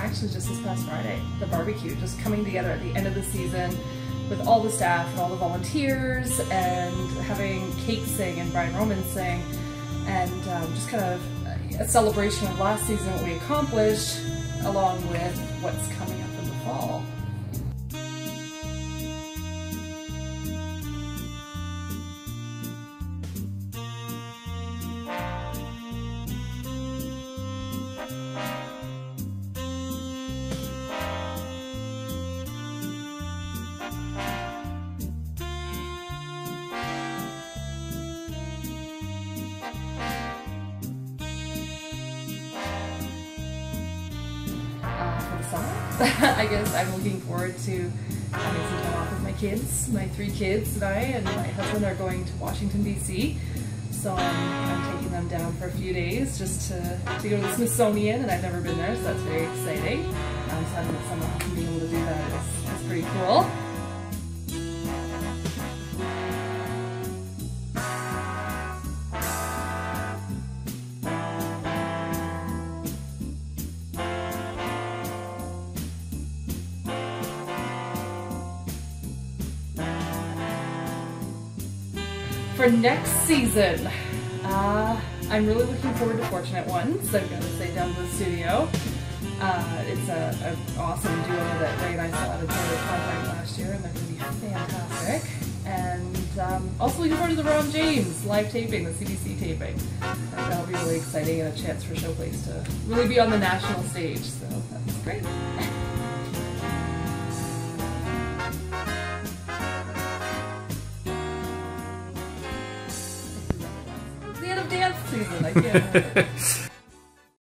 actually just this past Friday, the barbecue, just coming together at the end of the season with all the staff and all the volunteers and having Kate sing and Brian Roman sing and um, just kind of a celebration of last season, what we accomplished, along with what's coming up in the fall. Summer. I guess I'm looking forward to having some time off with my kids. My three kids and I and my husband are going to Washington DC. So I'm, I'm taking them down for a few days just to, to go to the Smithsonian and I've never been there so that's very exciting. Um, so having the summer off and being able to do that is, is pretty cool. For next season, uh, I'm really looking forward to Fortunate Ones. I've got to say down to the studio. Uh, it's an awesome duo that Ray and I saw at a contact last year, and they're going to be fantastic. And um, also looking forward to the Ron James live taping, the CBC taping. That'll be really exciting and a chance for Showplace to really be on the national stage. So that's great. dance season. I can't.